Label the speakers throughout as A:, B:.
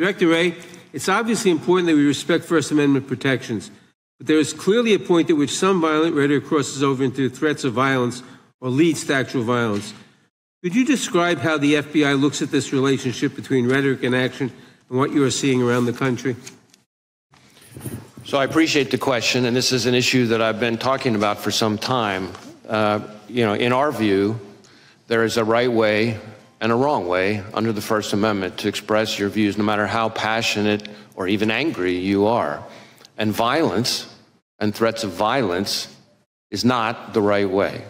A: Director Wray, it's obviously important that we respect First Amendment protections, but there is clearly a point at which some violent rhetoric crosses over into threats of violence or leads to actual violence. Could you describe how the FBI looks at this relationship between rhetoric and action and what you are seeing around the country?
B: So I appreciate the question, and this is an issue that I've been talking about for some time. Uh, you know, in our view, there is a right way and a wrong way under the First Amendment to express your views, no matter how passionate or even angry you are. And violence and threats of violence is not the right way.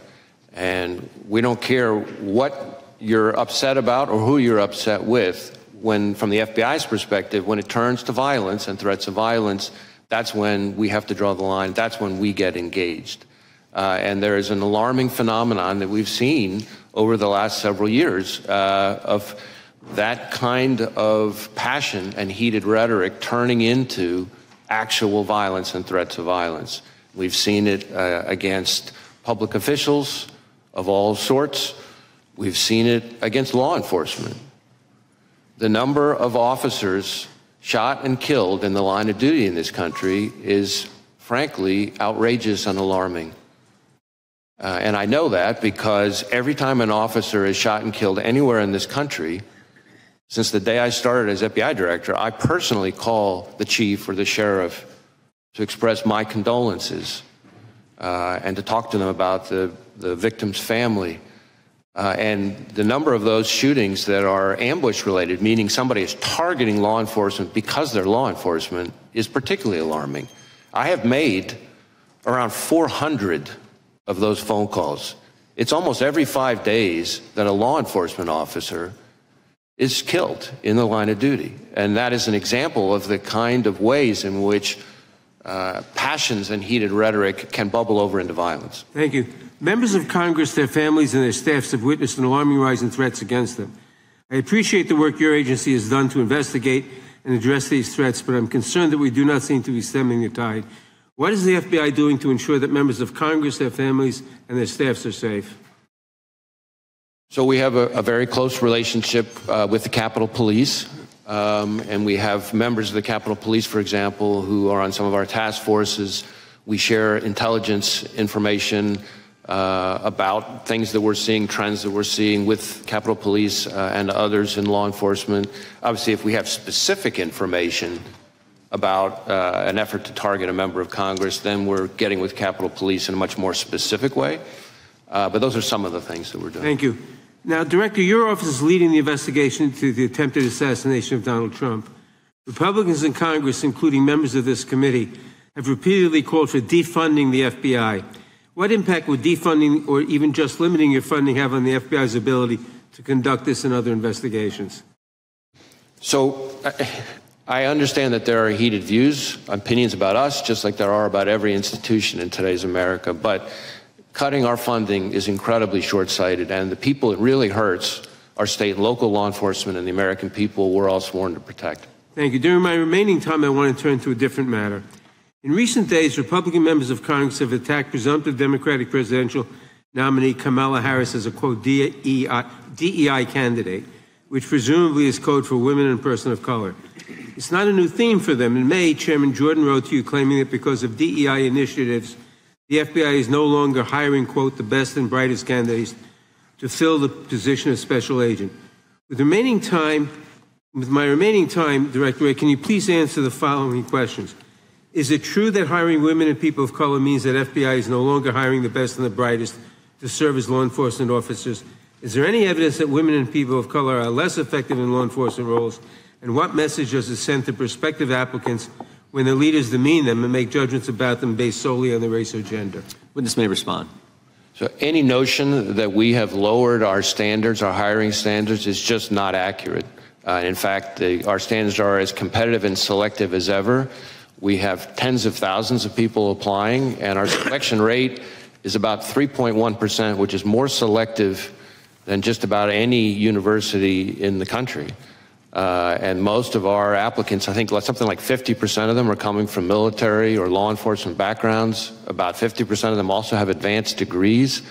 B: And we don't care what you're upset about or who you're upset with. When, from the FBI's perspective, when it turns to violence and threats of violence, that's when we have to draw the line. That's when we get engaged. Uh, and there is an alarming phenomenon that we've seen over the last several years uh, of that kind of passion and heated rhetoric turning into actual violence and threats of violence. We've seen it uh, against public officials of all sorts. We've seen it against law enforcement. The number of officers shot and killed in the line of duty in this country is frankly outrageous and alarming. Uh, and I know that because every time an officer is shot and killed anywhere in this country, since the day I started as FBI director, I personally call the chief or the sheriff to express my condolences uh, and to talk to them about the, the victim's family. Uh, and the number of those shootings that are ambush related, meaning somebody is targeting law enforcement because they're law enforcement, is particularly alarming. I have made around 400 of those phone calls. It's almost every five days that a law enforcement officer is killed in the line of duty. And that is an example of the kind of ways in which uh, passions and heated rhetoric can bubble over into violence.
A: Thank you. Members of Congress, their families, and their staffs have witnessed an alarming rise in threats against them. I appreciate the work your agency has done to investigate and address these threats, but I'm concerned that we do not seem to be stemming the tide. What is the FBI doing to ensure that members of Congress, their families, and their staffs are safe?
B: So we have a, a very close relationship uh, with the Capitol Police. Um, and we have members of the Capitol Police, for example, who are on some of our task forces. We share intelligence information uh, about things that we're seeing, trends that we're seeing with Capitol Police uh, and others in law enforcement. Obviously, if we have specific information about uh, an effort to target a member of Congress, then we're getting with Capitol Police in a much more specific way. Uh, but those are some of the things that we're doing.
A: Thank you. Now, Director, your office is leading the investigation into the attempted assassination of Donald Trump. Republicans in Congress, including members of this committee, have repeatedly called for defunding the FBI. What impact would defunding or even just limiting your funding have on the FBI's ability to conduct this and other investigations?
B: So, I understand that there are heated views, opinions about us, just like there are about every institution in today's America. But cutting our funding is incredibly short sighted, and the people it really hurts are state and local law enforcement and the American people we're all sworn to protect.
A: Thank you. During my remaining time, I want to turn to a different matter. In recent days, Republican members of Congress have attacked presumptive Democratic presidential nominee Kamala Harris as a quote DEI, DEI candidate, which presumably is code for women and person of color. It's not a new theme for them. In May, Chairman Jordan wrote to you claiming that because of DEI initiatives, the FBI is no longer hiring, quote, the best and brightest candidates to fill the position of special agent. With remaining time, with my remaining time, Director Wray, can you please answer the following questions? Is it true that hiring women and people of color means that FBI is no longer hiring the best and the brightest to serve as law enforcement officers? Is there any evidence that women and people of color are less effective in law enforcement roles? And what message does it send to prospective applicants when the leaders demean them and make judgments about them based solely on their race or gender?
C: Witness may respond.
B: So, any notion that we have lowered our standards, our hiring standards, is just not accurate. Uh, in fact, the, our standards are as competitive and selective as ever. We have tens of thousands of people applying, and our selection rate is about 3.1%, which is more selective than just about any university in the country. Uh, and most of our applicants, I think something like 50% of them are coming from military or law enforcement backgrounds. About 50% of them also have advanced degrees.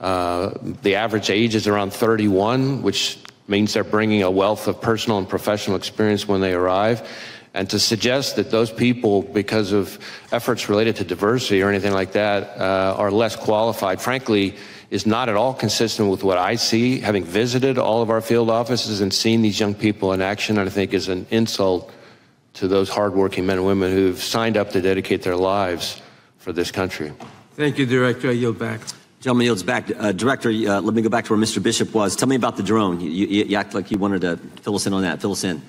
B: Uh, the average age is around 31, which means they're bringing a wealth of personal and professional experience when they arrive. And to suggest that those people, because of efforts related to diversity or anything like that, uh, are less qualified, frankly, is not at all consistent with what I see, having visited all of our field offices and seen these young people in action, I think is an insult to those hardworking men and women who've signed up to dedicate their lives for this country.
A: Thank you, Director. I yield back.
C: Gentleman yields back. Uh, Director, uh, let me go back to where Mr. Bishop was. Tell me about the drone. You, you, you act like you wanted to fill us in on that. Fill us in.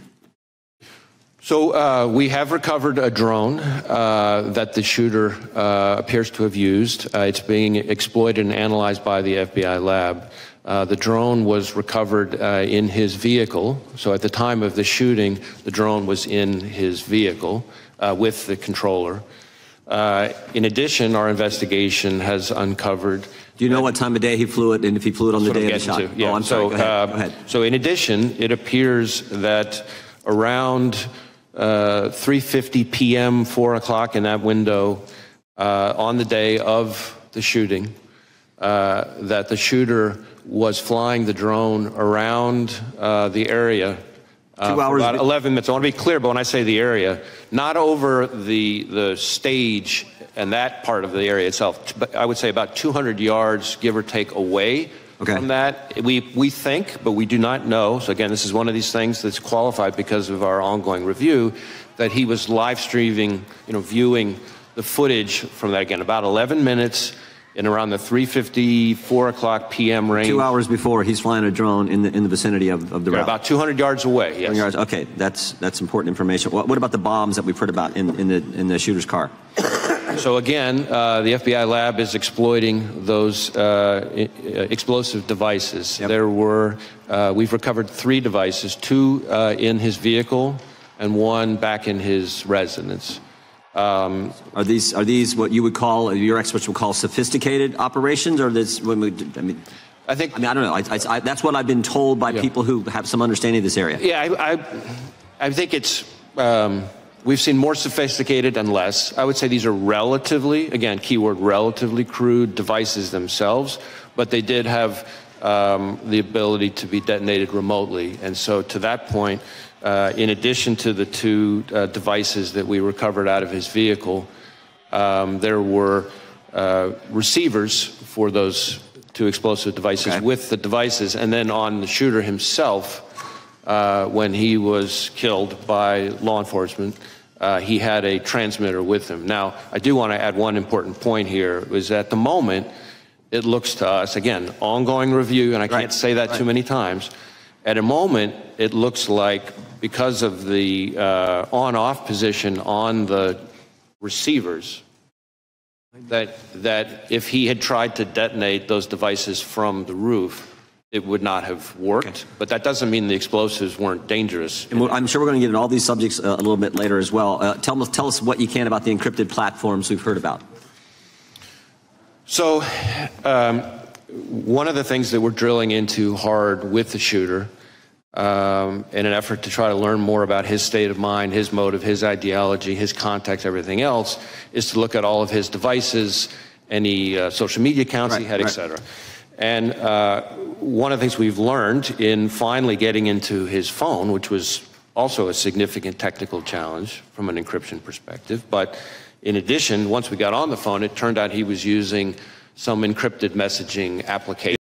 B: So uh, we have recovered a drone uh, that the shooter uh, appears to have used. Uh, it's being exploited and analyzed by the FBI lab. Uh, the drone was recovered uh, in his vehicle. So at the time of the shooting, the drone was in his vehicle with the controller. in addition, our investigation has uncovered.
C: Do you know what time of day he flew it, and if he flew it on the day of the shot?
B: To. Yeah.
C: Oh, I'm
B: so,
C: sorry. Go ahead. Go ahead.
B: so in addition, it appears that around uh, 3:50 p.m., 4 o'clock in that window uh, on the day of the shooting, uh, that the shooter was flying the drone around uh, the area. Uh,
C: Two hours
B: about
C: be-
B: 11 minutes. I want to be clear, but when I say the area, not over the the stage and that part of the area itself, but I would say about 200 yards, give or take, away
C: Okay.
B: from that. We, we think, but we do not know. So, again, this is one of these things that's qualified because of our ongoing review that he was live streaming, you know, viewing the footage from that again, about 11 minutes in around the 3:50, 4 o'clock p.m. range.
C: Two hours before, he's flying a drone in the in the vicinity of, of the
B: Yeah,
C: route.
B: about 200 yards away. Yes.
C: Yards. Okay, that's that's important information. What, what about the bombs that we've heard about in, in the in the shooter's car?
B: So again, uh, the FBI lab is exploiting those uh, explosive devices.
C: Yep.
B: There were, uh, we've recovered three devices, two uh, in his vehicle and one back in his residence. Um,
C: Are these are these what you would call your experts would call sophisticated operations, or this? When we, I mean,
B: I think,
C: I mean, I don't know. I, I, I, that's what I've been told by
B: Yeah.
C: people who have some understanding of this area.
B: yeah, I, I, I think it's, um, we've seen more sophisticated and less. I would say these are relatively, again, keyword relatively crude devices themselves, but they did have um, the ability to be detonated remotely. And so to that point, uh, in addition to the two uh, devices that we recovered out of his vehicle, um, there were uh, receivers for those two explosive devices
C: Okay.
B: with the devices, and then on the shooter himself, uh, when he was killed by law enforcement, uh, he had a transmitter with him. Now, I do want to add one important point here: is at the moment, it looks to us again ongoing review, and I
C: Right,
B: can't say that too many times. At a moment, it looks like because of the uh, on-off position on the receivers, that that if he had tried to detonate those devices from the roof, it would not have worked. But that doesn't mean the explosives weren't dangerous.
C: And we're- I'm sure we're going to get into all these subjects uh, a little bit later as well. Uh, tell, us- tell us what you can about the encrypted platforms we've heard about.
B: So, um, one of the things that we're drilling into hard with the shooter, um, in an effort to try to learn more about his state of mind, his motive, his ideology, his context, everything else, is to look at all of his devices, any uh, social media accounts he
C: Right,
B: had, et cetera. And uh, one of the things we've learned in finally getting into his phone, which was also a significant technical challenge from an encryption perspective, but in addition, once we got on the phone, it turned out he was using some encrypted messaging application.